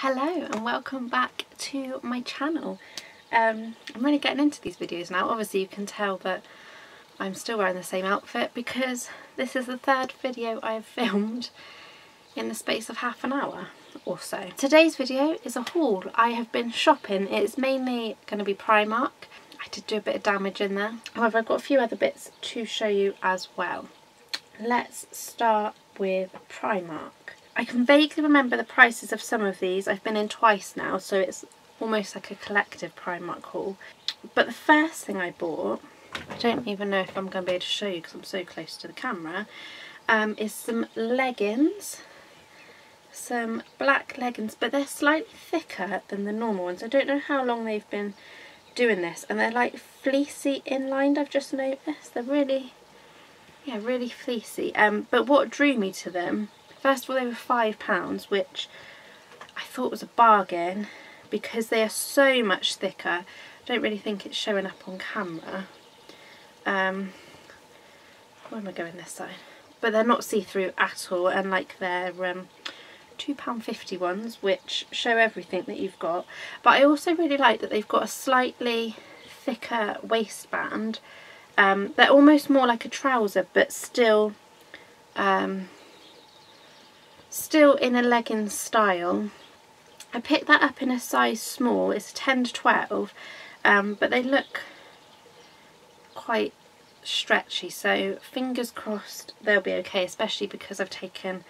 Hello and welcome back to my channel. Um, I'm really getting into these videos now. Obviously you can tell that I'm still wearing the same outfit because this is the third video I've filmed in the space of half an hour or so. Today's video is a haul. I have been shopping. It's mainly going to be Primark. I did do a bit of damage in there. However, I've got a few other bits to show you as well. Let's start with Primark. I can vaguely remember the prices of some of these. I've been in twice now, so it's almost like a collective Primark haul. But the first thing I bought, I don't even know if I'm going to be able to show you because I'm so close to the camera, um, is some leggings. Some black leggings, but they're slightly thicker than the normal ones. I don't know how long they've been doing this, and they're like fleecy inlined, I've just noticed. They're really, yeah, really fleecy. Um, but what drew me to them First of all, they were £5, which I thought was a bargain because they are so much thicker. I don't really think it's showing up on camera. Um, where am I going this side? But they're not see-through at all and like they're um, £2.50 ones which show everything that you've got. But I also really like that they've got a slightly thicker waistband. Um, they're almost more like a trouser but still um, still in a legging style. I picked that up in a size small, it's 10 to 12, um, but they look quite stretchy, so fingers crossed they'll be okay, especially because I've taken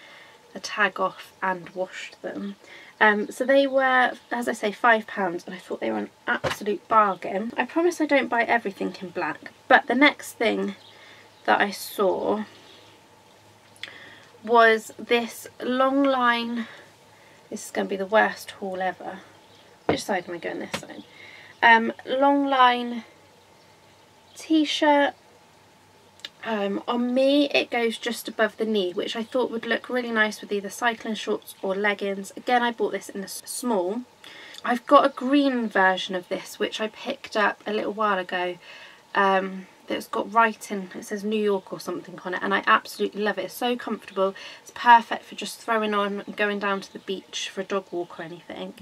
the tag off and washed them. Um, so they were, as I say, £5 and I thought they were an absolute bargain. I promise I don't buy everything in black, but the next thing that I saw was this long line, this is going to be the worst haul ever, which side am I going this side? Um, long line t-shirt, um, on me it goes just above the knee which I thought would look really nice with either cycling shorts or leggings. Again I bought this in a small. I've got a green version of this which I picked up a little while ago um, that's got writing, it says New York or something on it and I absolutely love it. It's so comfortable, it's perfect for just throwing on and going down to the beach for a dog walk or anything.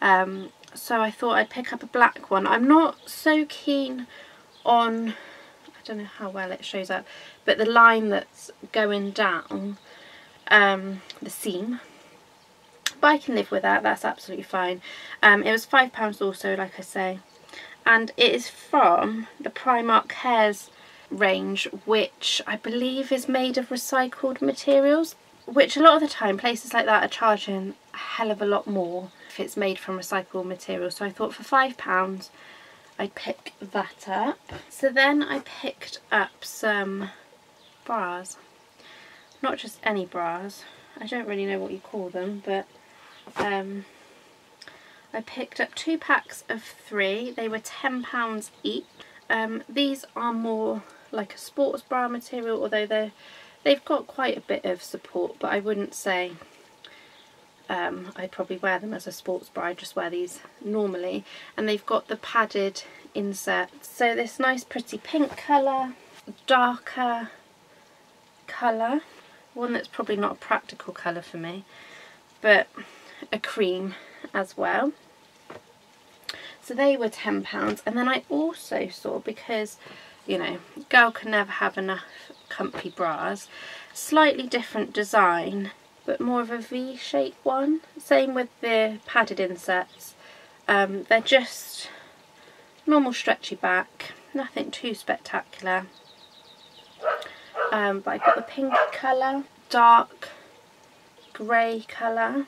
Um, so I thought I'd pick up a black one. I'm not so keen on, I don't know how well it shows up, but the line that's going down um, the seam. But I can live with that, that's absolutely fine. Um, it was £5 also, like I say and it is from the Primark Cares range which I believe is made of recycled materials which a lot of the time places like that are charging a hell of a lot more if it's made from recycled material so I thought for five pounds I'd pick that up. So then I picked up some bras, not just any bras, I don't really know what you call them but um, I picked up two packs of three. They were £10 each. Um, these are more like a sports bra material, although they're, they've got quite a bit of support, but I wouldn't say um, I'd probably wear them as a sports bra. I just wear these normally. And they've got the padded inserts. So this nice pretty pink colour, darker colour, one that's probably not a practical colour for me, but a cream as well. So they were £10 and then I also saw because you know girl can never have enough comfy bras slightly different design but more of a V-shaped one. Same with the padded inserts. Um, they're just normal stretchy back nothing too spectacular. Um, but I got the pink colour dark grey colour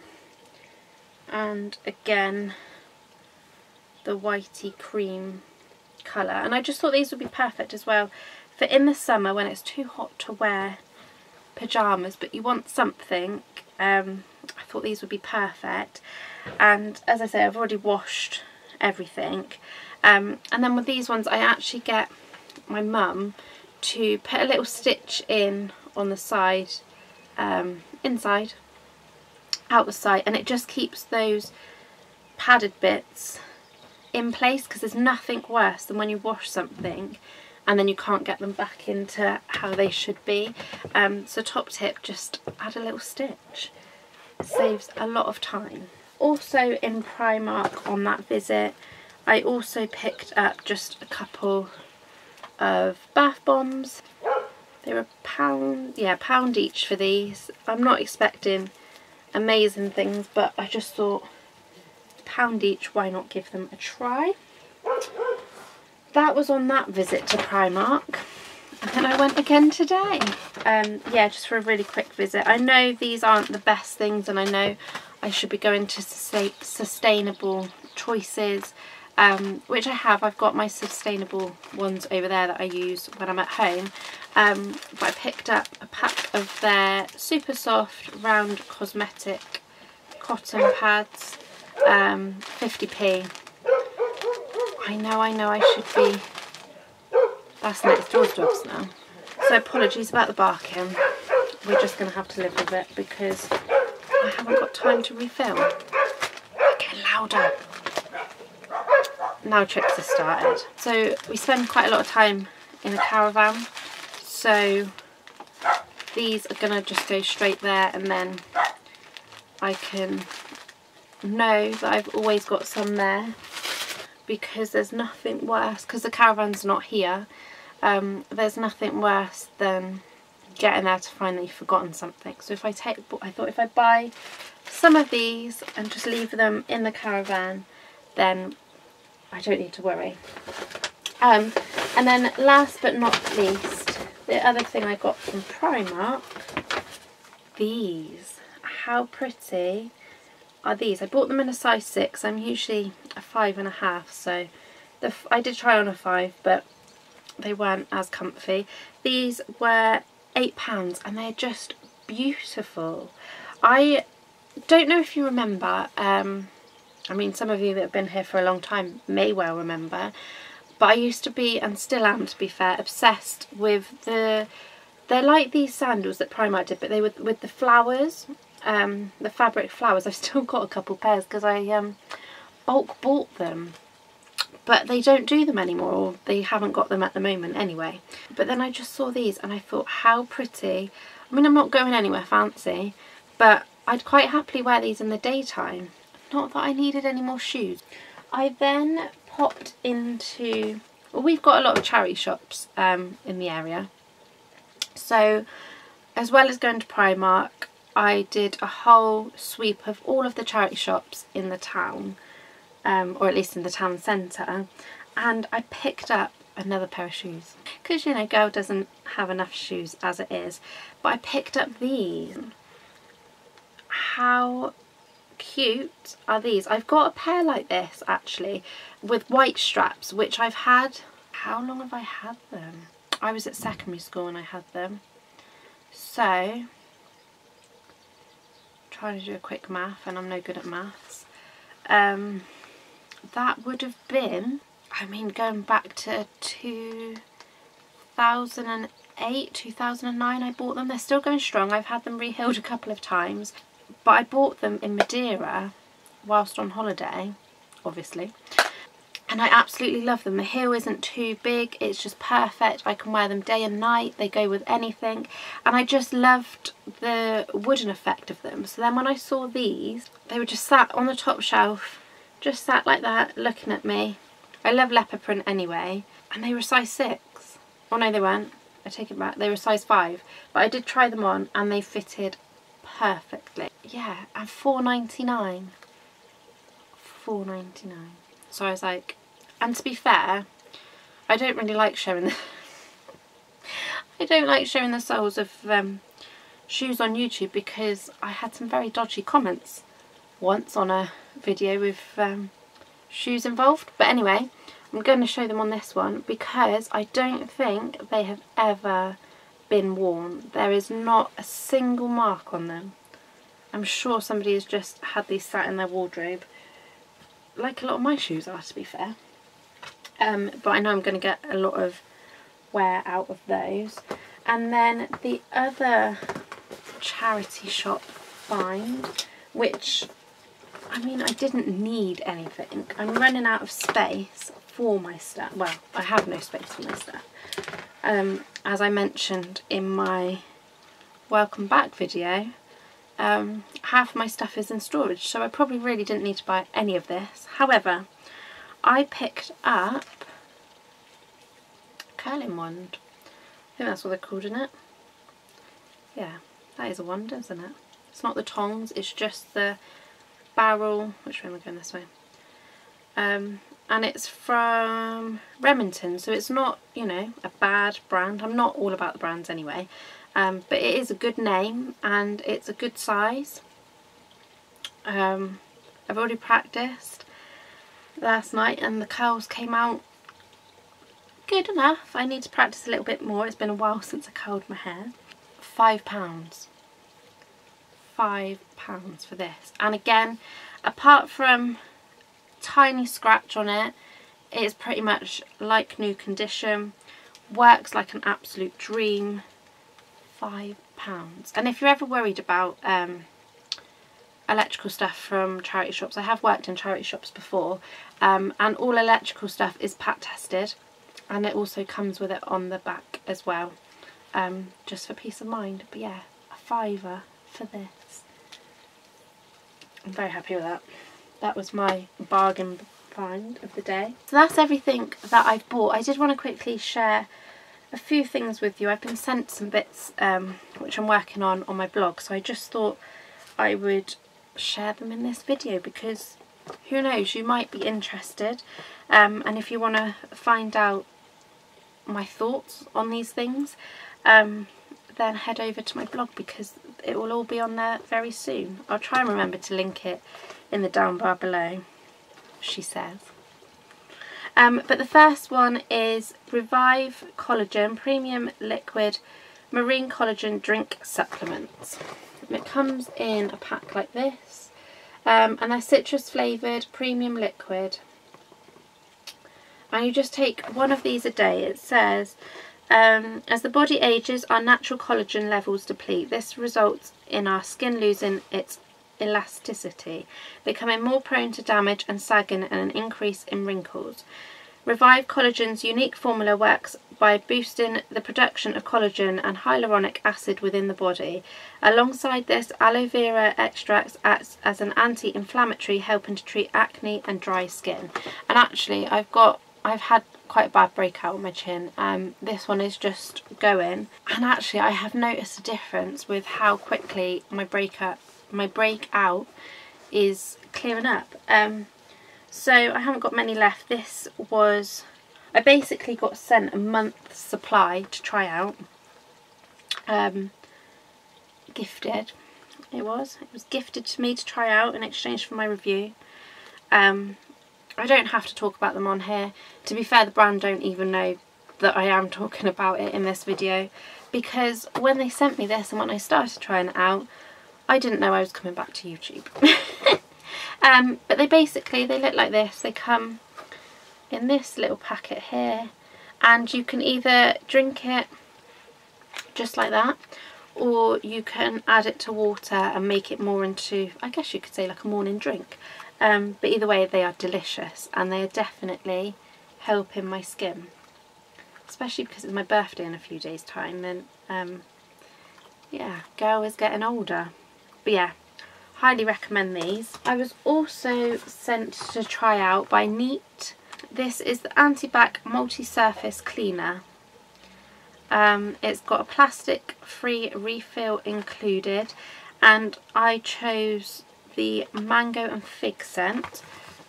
and again the whitey cream colour. And I just thought these would be perfect as well for in the summer when it's too hot to wear pyjamas but you want something um, I thought these would be perfect. And as I say I've already washed everything. Um, and then with these ones I actually get my mum to put a little stitch in on the side um, inside out the side and it just keeps those padded bits in place because there's nothing worse than when you wash something and then you can't get them back into how they should be. Um, so top tip, just add a little stitch. Saves a lot of time. also in Primark on that visit I also picked up just a couple of bath bombs. They were pound, yeah, pound each for these. I'm not expecting amazing things, but I just thought pound each, why not give them a try? That was on that visit to Primark. And then I went again today. Um, yeah, just for a really quick visit. I know these aren't the best things and I know I should be going to sustainable choices um, which I have. I've got my sustainable ones over there that I use when I'm at home. Um, but I picked up a pack of their super soft round cosmetic cotton pads, um, 50p. I know, I know I should be... That's next door's dogs now. So apologies about the barking. We're just going to have to live with it because I haven't got time to refill. Get louder now tricks have started. So we spend quite a lot of time in a caravan. So these are going to just go straight there and then I can know that I've always got some there because there's nothing worse because the caravan's not here um, there's nothing worse than getting there to find that you've forgotten something so if I take I thought if I buy some of these and just leave them in the caravan then I don't need to worry. Um, and then last but not least, the other thing I got from Primark, these. How pretty are these? I bought them in a size 6. I'm usually a five and a half, so the I did try on a 5, but they weren't as comfy. These were £8 and they're just beautiful. I don't know if you remember, um, I mean, some of you that have been here for a long time may well remember, but I used to be, and still am to be fair, obsessed with the, they're like these sandals that Primark did, but they were with the flowers, um, the fabric flowers. I've still got a couple pairs because I um, bulk bought them but they don't do them anymore or they haven't got them at the moment anyway but then I just saw these and I thought how pretty I mean I'm not going anywhere fancy but I'd quite happily wear these in the daytime not that I needed any more shoes. I then popped into, well we've got a lot of charity shops um, in the area. So as well as going to Primark, I did a whole sweep of all of the charity shops in the town, um, or at least in the town centre, and I picked up another pair of shoes. Because, you know, girl doesn't have enough shoes as it is. But I picked up these. How cute are these? I've got a pair like this actually with white straps which I've had, how long have I had them? I was at secondary school when I had them. So, trying to do a quick math and I'm no good at maths. Um, that would have been, I mean going back to 2008, 2009 I bought them. They're still going strong. I've had them rehealed a couple of times but I bought them in Madeira whilst on holiday, obviously. And I absolutely love them. The heel isn't too big. It's just perfect. I can wear them day and night. They go with anything. And I just loved the wooden effect of them. So then when I saw these, they were just sat on the top shelf, just sat like that, looking at me. I love leopard print anyway. And they were size 6. Oh no, they weren't. I take it back. They were size 5. But I did try them on and they fitted perfectly. Yeah, and four ninety nine. Four ninety nine. So I was like, and to be fair, I don't really like showing the. I don't like showing the soles of um, shoes on YouTube because I had some very dodgy comments once on a video with um, shoes involved. But anyway, I'm going to show them on this one because I don't think they have ever been worn. There is not a single mark on them. I'm sure somebody has just had these sat in their wardrobe, like a lot of my shoes are to be fair. Um, but I know I'm going to get a lot of wear out of those. And then the other charity shop find, which, I mean, I didn't need anything. I'm running out of space for my stuff. Well, I have no space for my stuff um, as I mentioned in my welcome back video, um, half my stuff is in storage so I probably really didn't need to buy any of this. However, I picked up curling wand. I think that's what they're called, isn't it? Yeah, that is a wand, isn't it? It's not the tongs, it's just the barrel. Which way am I going this way? Um, and it's from Remington, so it's not, you know, a bad brand. I'm not all about the brands anyway, um, but it is a good name and it's a good size. Um, I've already practiced last night and the curls came out good enough. I need to practice a little bit more. It's been a while since I curled my hair. Five pounds. Five pounds for this. And again, apart from tiny scratch on it, it is pretty much like new condition. Works like an absolute dream. Five pounds. And if you're ever worried about um, electrical stuff from charity shops, I have worked in charity shops before, um, and all electrical stuff is PAT tested and it also comes with it on the back as well um, just for peace of mind but yeah a fiver for this I'm very happy with that that was my bargain find of the day. So that's everything that I've bought. I did want to quickly share a few things with you. I've been sent some bits um, which I'm working on on my blog so I just thought I would share them in this video because who knows you might be interested. Um, and if you want to find out my thoughts on these things um, then head over to my blog because it will all be on there very soon. I'll try and remember to link it in the down bar below, she says. Um, but the first one is Revive Collagen Premium Liquid Marine Collagen Drink Supplements. And it comes in a pack like this um, and they're citrus flavoured premium liquid and you just take one of these a day. It says, um, as the body ages, our natural collagen levels deplete. This results in our skin losing its elasticity, becoming more prone to damage and sagging and an increase in wrinkles. Revive Collagen's unique formula works by boosting the production of collagen and hyaluronic acid within the body. Alongside this, aloe vera extracts acts as an anti-inflammatory, helping to treat acne and dry skin. And actually, I've got I've had quite a bad breakout on my chin. Um, this one is just going. And actually I have noticed a difference with how quickly my breakout, my breakout is clearing up. Um, so I haven't got many left. This was, I basically got sent a month's supply to try out. Um, gifted it was. It was gifted to me to try out in exchange for my review. Um, I don't have to talk about them on here. To be fair, the brand don't even know that I am talking about it in this video because when they sent me this and when I started trying it out, I didn't know I was coming back to YouTube. um, but they basically, they look like this. They come in this little packet here and you can either drink it just like that or you can add it to water and make it more into, I guess you could say like a morning drink. Um, but either way they are delicious and they are definitely helping my skin. Especially because it's my birthday in a few days time and um, yeah, girl is getting older. But yeah, highly recommend these. I was also sent to try out by Neat. This is the Anti-Bac Multi-Surface Cleaner. Um, it's got a plastic free refill included and I chose the mango and fig scent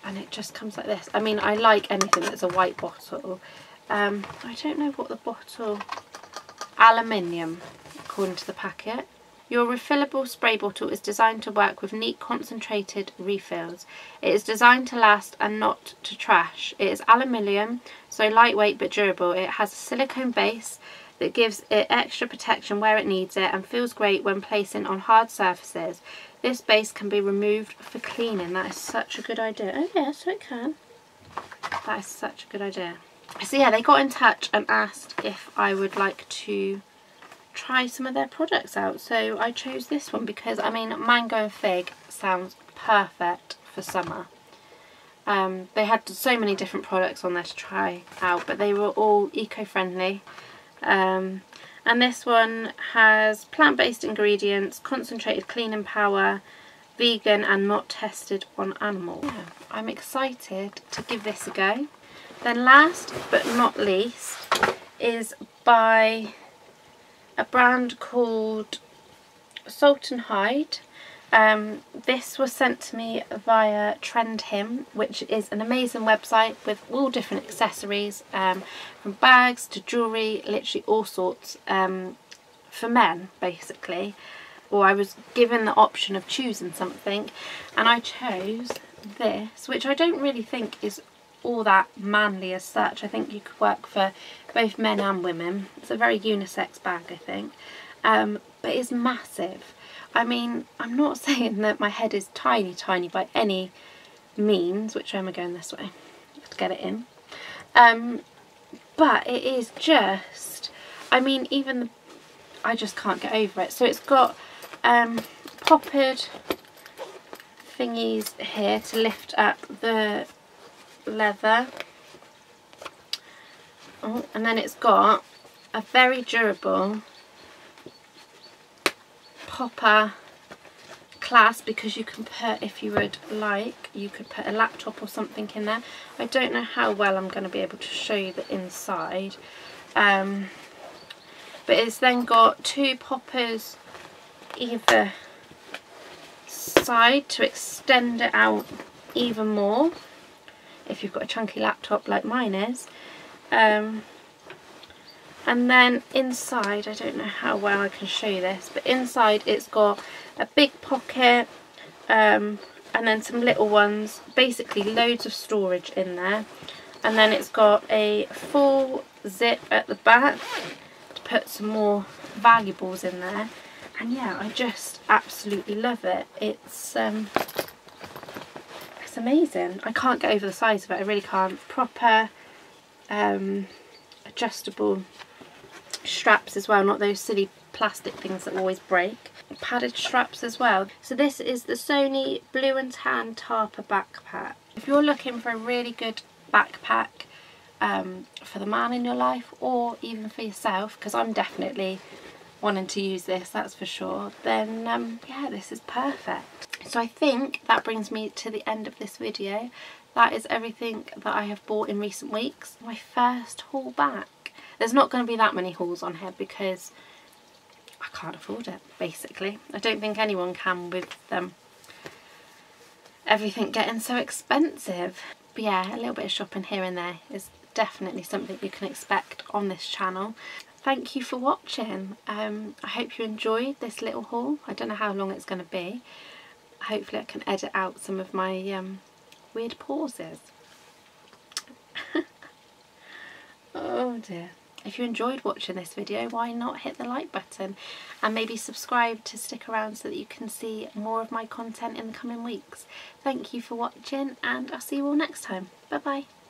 and it just comes like this. I mean I like anything that's a white bottle. Um, I don't know what the bottle, aluminium according to the packet. Your refillable spray bottle is designed to work with neat concentrated refills. It is designed to last and not to trash. It is aluminium, so lightweight but durable. It has a silicone base that gives it extra protection where it needs it and feels great when placing on hard surfaces. This base can be removed for cleaning. That is such a good idea. Oh yeah, so it can. That is such a good idea. So yeah, they got in touch and asked if I would like to try some of their products out. So I chose this one because, I mean, mango and fig sounds perfect for summer. Um, they had so many different products on there to try out, but they were all eco-friendly. Um, And this one has plant-based ingredients, concentrated cleaning power, vegan and not tested on animals. Yeah, I'm excited to give this a go. Then last but not least is by a brand called Salt and Hide. Um, this was sent to me via Trendhim, which is an amazing website with all different accessories, um, from bags to jewellery, literally all sorts, um, for men basically. Or I was given the option of choosing something and I chose this, which I don't really think is all that manly as such. I think you could work for both men and women. It's a very unisex bag, I think. Um, but it's massive. I mean, I'm not saying that my head is tiny, tiny by any means. Which way am I going this way? To get it in. Um, but it is just, I mean, even the, I just can't get over it. So it's got um, poppered thingies here to lift up the leather. Oh, and then it's got a very durable popper clasp because you can put, if you would like, you could put a laptop or something in there. I don't know how well I'm going to be able to show you the inside. Um, but it's then got two poppers either side to extend it out even more if you've got a chunky laptop like mine is. Um, and then inside, I don't know how well I can show you this, but inside it's got a big pocket um, and then some little ones, basically loads of storage in there. And then it's got a full zip at the back to put some more valuables in there. And yeah, I just absolutely love it. It's um, it's amazing. I can't get over the size of it, I really can't. Proper um, adjustable straps as well, not those silly plastic things that always break. Padded straps as well. So this is the Sony Blue and Tan Tarpa backpack. If you're looking for a really good backpack um, for the man in your life or even for yourself, because I'm definitely wanting to use this, that's for sure, then um, yeah, this is perfect. So I think that brings me to the end of this video. That is everything that I have bought in recent weeks. My first haul back. There's not going to be that many hauls on here because I can't afford it, basically. I don't think anyone can with um, everything getting so expensive. But yeah, a little bit of shopping here and there is definitely something you can expect on this channel. Thank you for watching. Um, I hope you enjoyed this little haul. I don't know how long it's going to be hopefully I can edit out some of my um, weird pauses. oh dear. If you enjoyed watching this video, why not hit the like button and maybe subscribe to stick around so that you can see more of my content in the coming weeks. Thank you for watching and I'll see you all next time. Bye bye.